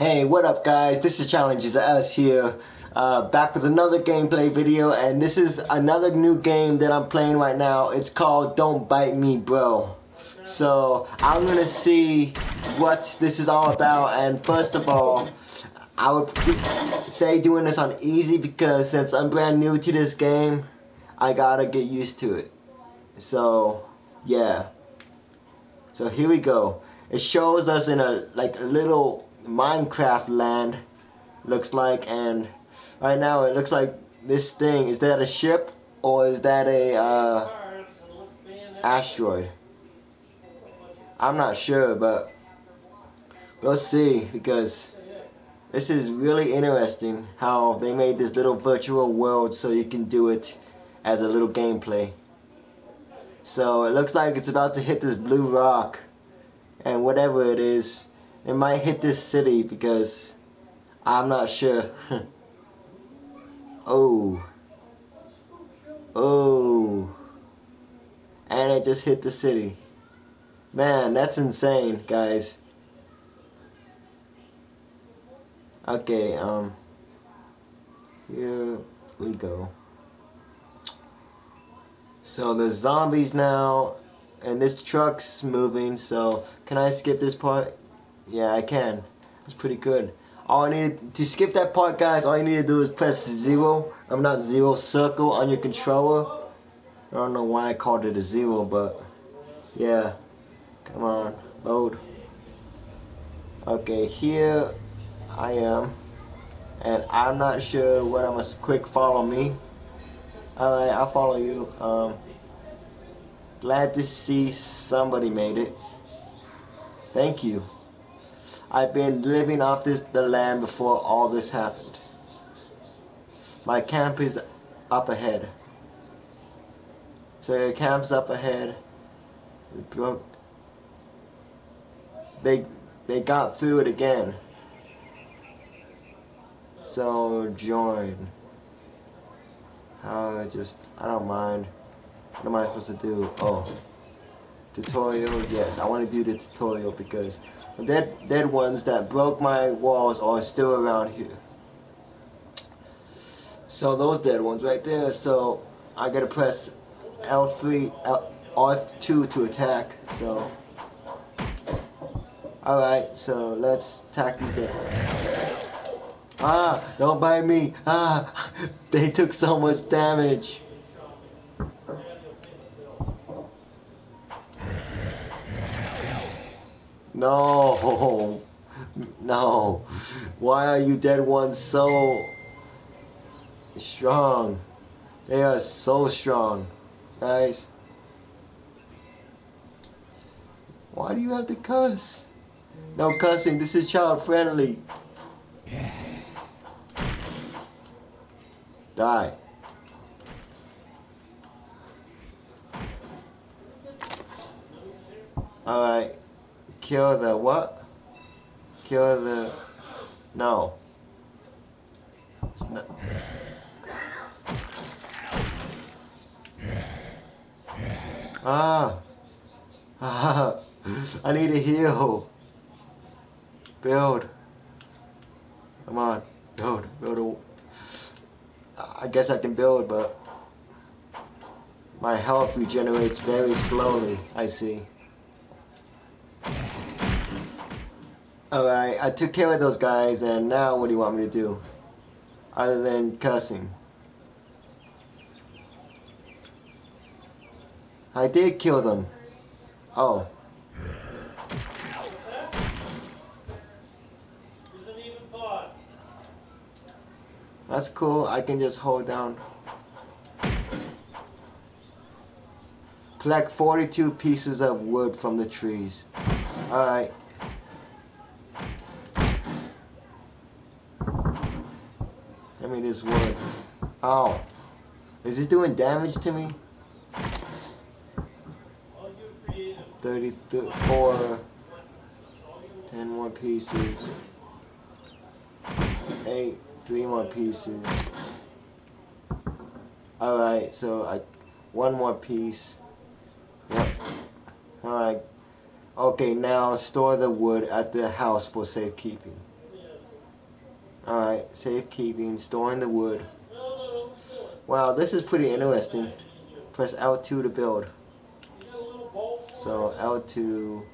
Hey, what up guys? This is Challenges Us here, uh, back with another gameplay video, and this is another new game that I'm playing right now. It's called Don't Bite Me Bro. So, I'm gonna see what this is all about, and first of all, I would say doing this on easy because since I'm brand new to this game, I gotta get used to it. So, yeah. So here we go. It shows us in a like a little Minecraft land looks like and right now it looks like this thing is that a ship or is that a uh, asteroid? I'm not sure but we'll see because this is really interesting how they made this little virtual world so you can do it as a little gameplay. So it looks like it's about to hit this blue rock and whatever it is it might hit this city because I'm not sure. oh. Oh. And it just hit the city. Man, that's insane, guys. Okay, um. Here we go. So there's zombies now, and this truck's moving, so can I skip this part? Yeah, I can. It's pretty good. All I need to skip that part, guys. All you need to do is press zero. I'm not zero circle on your controller. I don't know why I called it a zero, but yeah. Come on, load. Okay, here I am, and I'm not sure what I'm gonna quick follow me. All right, I'll follow you. Um, glad to see somebody made it. Thank you. I've been living off this the land before all this happened. My camp is up ahead. So your camp's up ahead. broke. They they got through it again. So join. How just I don't mind. What am I supposed to do? Oh. Tutorial, yes, I want to do the tutorial because dead, dead ones that broke my walls are still around here. So those dead ones right there, so I gotta press L3, L, R2 to attack, so. Alright, so let's attack these dead ones. Ah, don't bite me. Ah, they took so much damage. No. No. Why are you dead ones so strong? They are so strong. Guys. Why do you have to cuss? No cussing. This is child friendly. Die. Alright kill the what? Kill the... No. It's not... Ah. Ah. I need a heal. Build. Come on. Build. Build a... I guess I can build, but... My health regenerates very slowly, I see. Alright, I took care of those guys, and now what do you want me to do? Other than cussing. I did kill them. Oh. That's cool, I can just hold down. Collect 42 pieces of wood from the trees. Alright. Me this wood. Oh. Is this doing damage to me? 34. 10 more pieces. 8. 3 more pieces. Alright, so I one more piece. Yep. Alright. Okay, now store the wood at the house for safekeeping. Alright, safekeeping, storing the wood. Wow, this is pretty interesting. Press L2 to build. So L2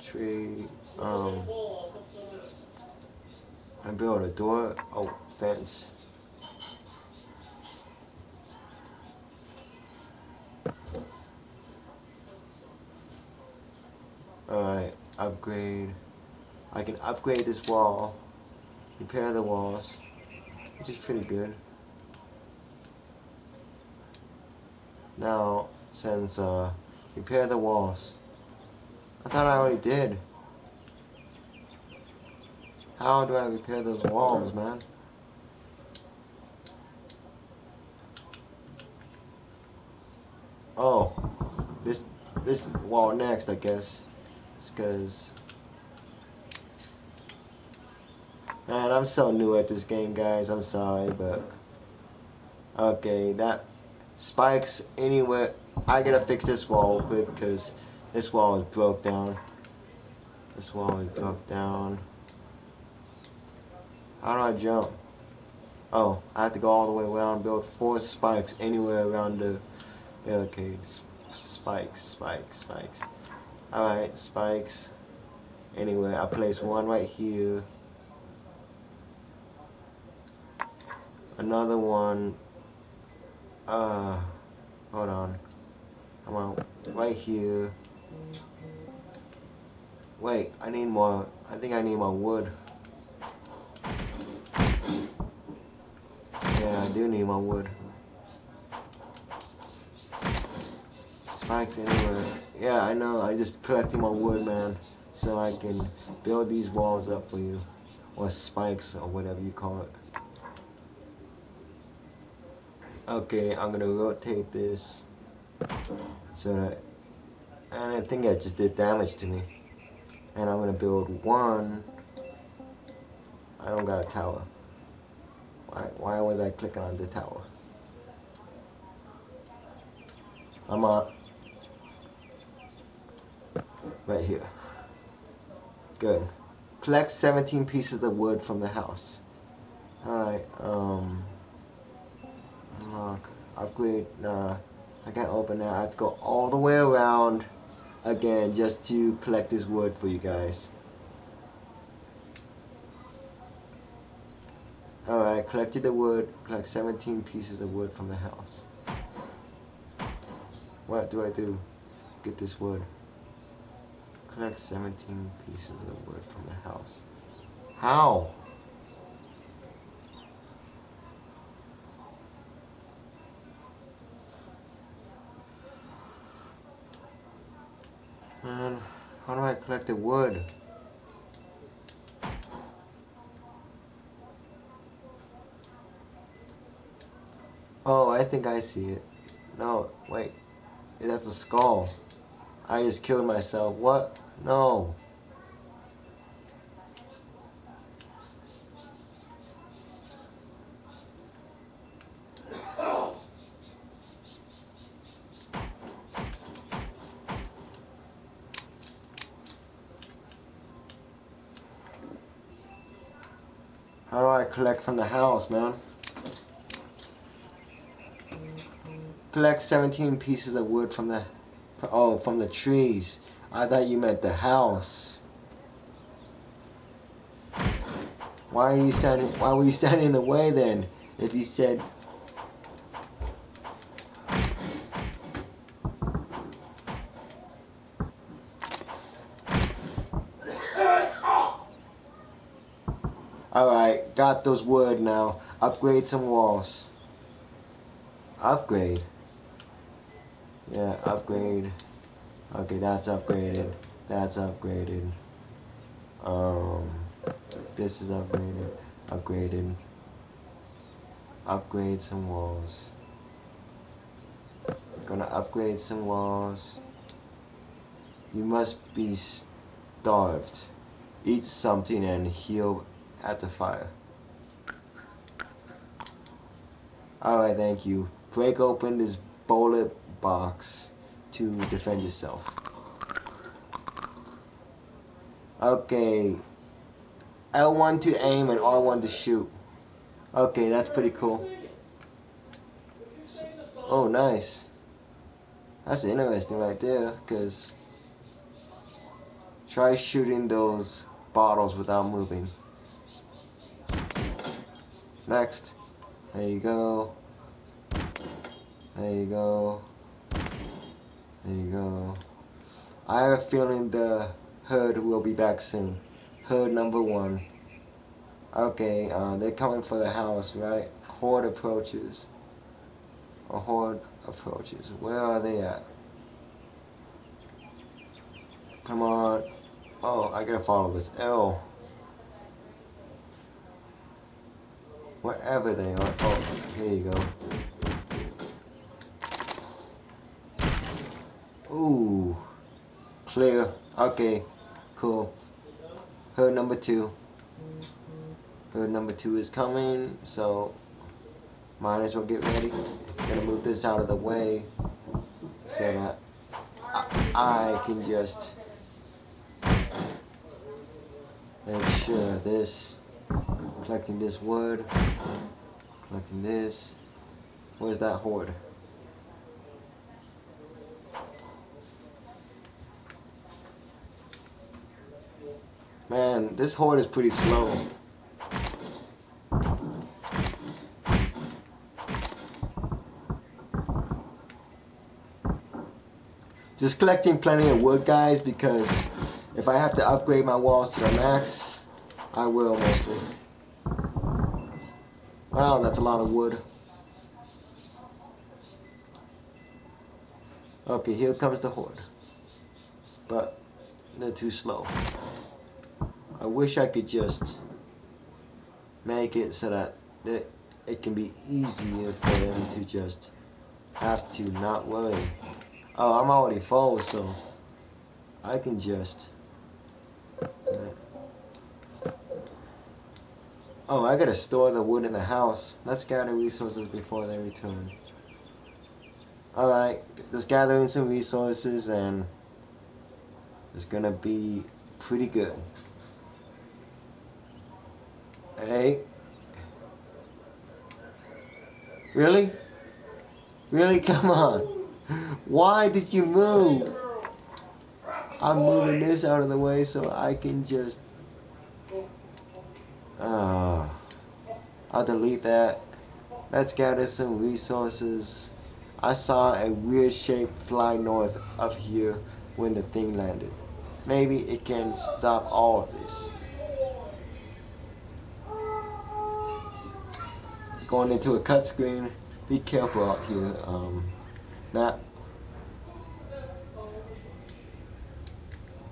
tree um I build a door oh fence. Alright, upgrade. I can upgrade this wall, repair the walls, which is pretty good. Now, since uh, repair the walls. I thought I already did. How do I repair those walls, man? Oh, this this wall next, I guess. It's because Man, I'm so new at this game, guys. I'm sorry, but okay, that spikes anywhere. I gotta fix this wall real quick because this wall is broke down. This wall is broke down. How do I jump? Oh, I have to go all the way around build four spikes anywhere around the barricades. Spikes, spikes, spikes. Alright, spikes. Anyway, I place one right here. Another one uh hold on. Come on right here. Wait I need more I think I need more wood. Yeah I do need more wood. Spikes anywhere. Yeah I know I just collecting my wood man so I can build these walls up for you. Or spikes or whatever you call it Okay, I'm gonna rotate this so that, and I think that just did damage to me. And I'm gonna build one. I don't got a tower. Why, why was I clicking on the tower? I'm up. Right here. Good. Collect 17 pieces of wood from the house. Alright, um upgrade, nah, uh, I can't open that. I have to go all the way around again just to collect this wood for you guys. Alright, collected the wood, collect 17 pieces of wood from the house. What do I do? Get this wood. Collect 17 pieces of wood from the house. How? Man, how do I collect the wood? Oh, I think I see it. No, wait. That's a skull. I just killed myself. What? No. Collect from the house, man? Collect 17 pieces of wood from the... Oh, from the trees. I thought you meant the house. Why are you standing... Why were you standing in the way then? If you said Alright, those wood now. Upgrade some walls. Upgrade. Yeah, upgrade. Okay, that's upgraded. That's upgraded. Um, this is upgraded. Upgraded. Upgrade some walls. Gonna upgrade some walls. You must be starved. Eat something and heal at the fire. Alright, thank you. Break open this bullet box to defend yourself. Okay. L1 to aim and R1 to shoot. Okay, that's pretty cool. Oh, nice. That's interesting right there, because try shooting those bottles without moving. Next. There you go. There you go. There you go. I have a feeling the herd will be back soon. Herd number one. Okay, uh, they're coming for the house, right? Horde approaches. A horde approaches. Where are they at? Come on. Oh, I gotta follow this L. Wherever they are. Oh, here you go. Ooh. Clear. Okay. Cool. Herd number two. Herd number two is coming, so might as well get ready. Gonna move this out of the way so that I, I can just make sure this collecting this wood collecting this where's that horde Man, this horde is pretty slow. Just collecting plenty of wood, guys, because if I have to upgrade my walls to the max, I will mostly. Wow, that's a lot of wood. Okay, here comes the horde. But they're too slow. I wish I could just make it so that it can be easier for them to just have to not worry. Oh, I'm already full, so I can just... Oh, I gotta store the wood in the house. Let's gather resources before they return. Alright, just gathering some resources and it's gonna be pretty good. Hey. Really? Really? Come on. Why did you move? I'm moving this out of the way so I can just... Uh, I'll delete that. Let's gather some resources. I saw a weird shape fly north of here when the thing landed. Maybe it can stop all of this. It's going into a cut screen. Be careful out here. Um, map.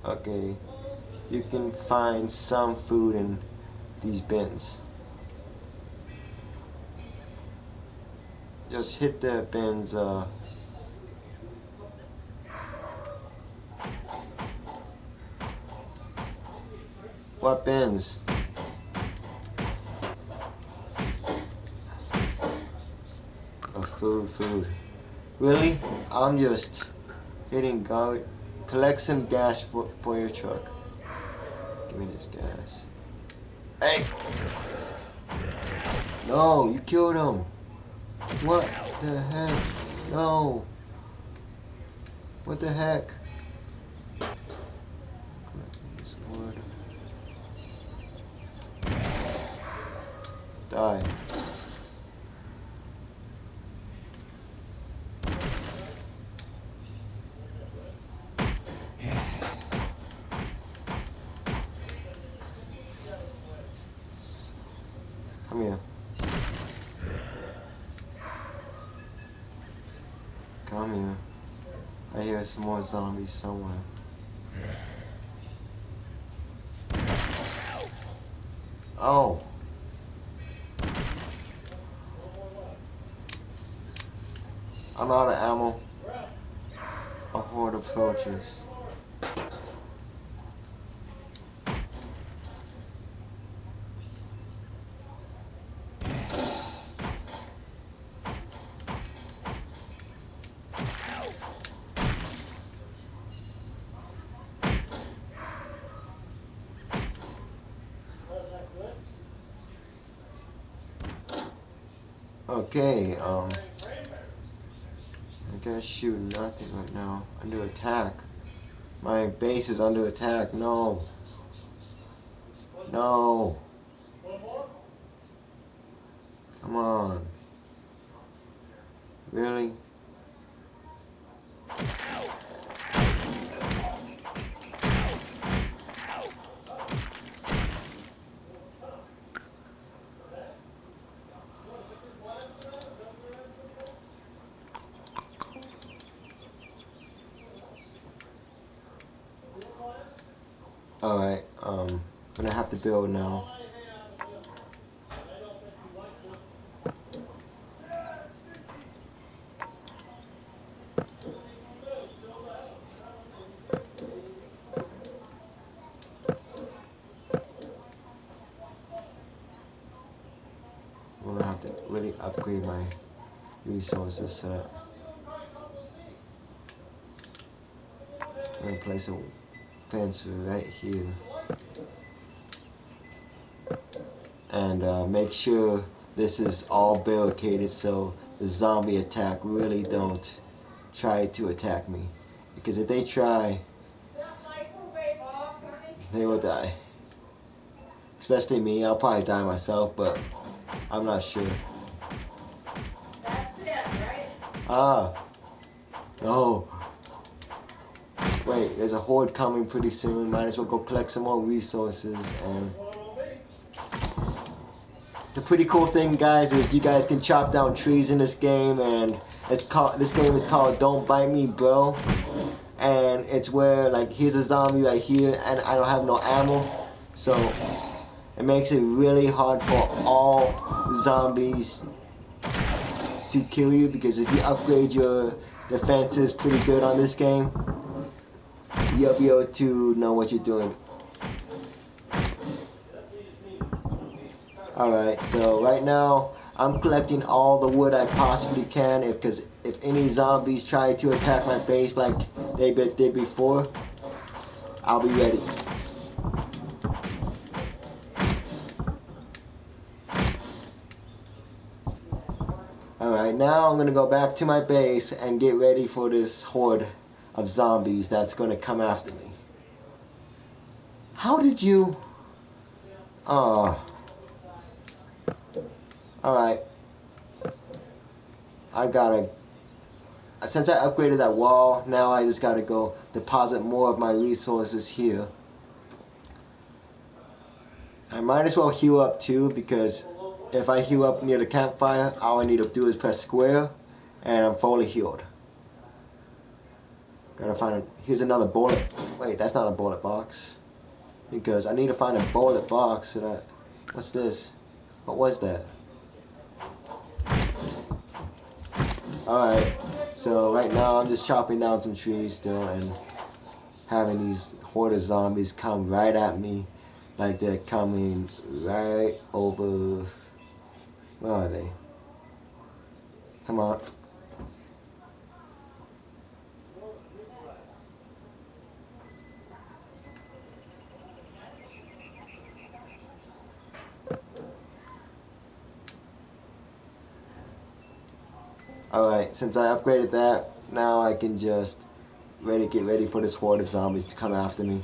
Okay. You can find some food in these bins. Just hit the bins. Uh, what bins? food, food. Really? I'm just hitting go. Collect some gas for, for your truck. Give me this gas. Hey! No, you killed him. What the heck? No. What the heck? Die. Come here. Come here. Some more zombies somewhere. Oh. I'm out of ammo. A horde approaches. Okay, um... I guess shoot nothing right now. Under attack. My base is under attack. No. No. Come on. Really? Alright, um, gonna have to build now. I'm gonna have to really upgrade my resources so that. I'm gonna place a fence right here. And uh, make sure this is all barricaded so the zombie attack really don't try to attack me. Because if they try they will die. Especially me I'll probably die myself but I'm not sure ah no Wait, there's a horde coming pretty soon. Might as well go collect some more resources. And the pretty cool thing, guys, is you guys can chop down trees in this game. And it's called this game is called Don't Bite Me, Bro. And it's where like here's a zombie right here, and I don't have no ammo, so it makes it really hard for all zombies to kill you because if you upgrade your defenses pretty good on this game you'll be able to know what you're doing. Alright, so right now I'm collecting all the wood I possibly can because if, if any zombies try to attack my base like they did before, I'll be ready. Alright, now I'm gonna go back to my base and get ready for this horde of zombies that's going to come after me. How did you... Oh. Alright. I gotta... Since I upgraded that wall, now I just gotta go deposit more of my resources here. I might as well heal up too because if I heal up near the campfire, all I need to do is press square and I'm fully healed. Gotta find a, here's another bullet. Wait, that's not a bullet box. Because I need to find a bullet box so that, what's this? What was that? Alright, so right now I'm just chopping down some trees still and having these horde of zombies come right at me like they're coming right over, where are they? Come on. Alright, since I upgraded that, now I can just ready get ready for this horde of zombies to come after me.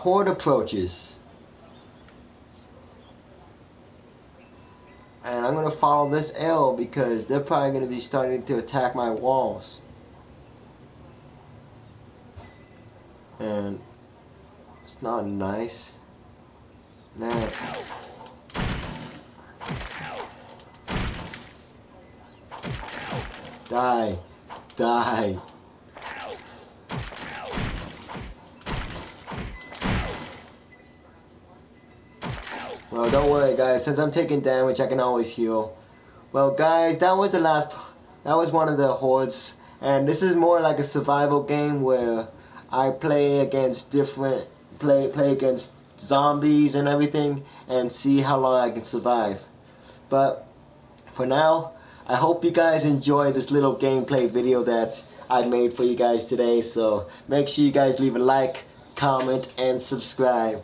Horde approaches. And I'm going to follow this L because they're probably going to be starting to attack my walls. and it's not nice. Man. Die. Die. Well, don't worry, guys. Since I'm taking damage, I can always heal. Well, guys, that was the last... That was one of the hordes. And this is more like a survival game where I play against different play play against zombies and everything and see how long I can survive. But for now, I hope you guys enjoy this little gameplay video that I made for you guys today. So make sure you guys leave a like, comment, and subscribe.